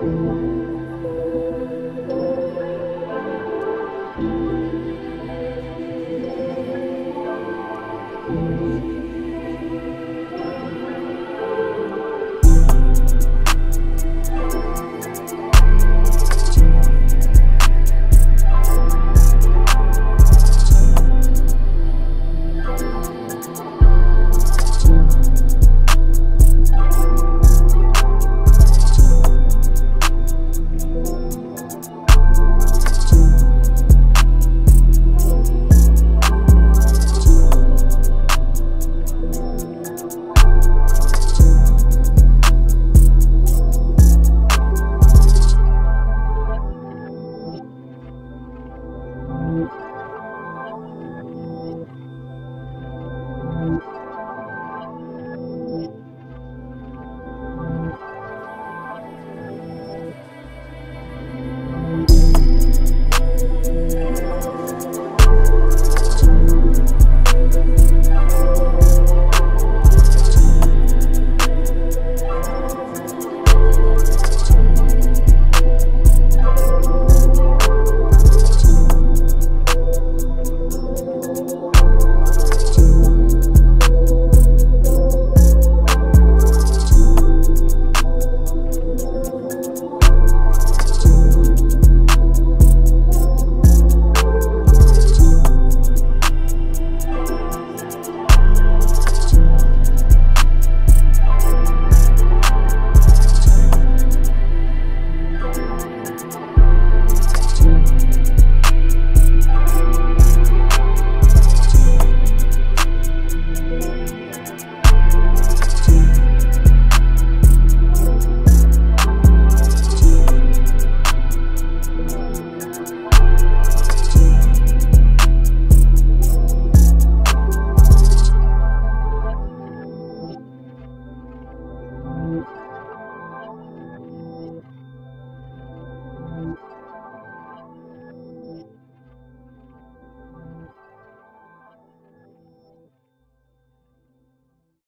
Música